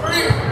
Three.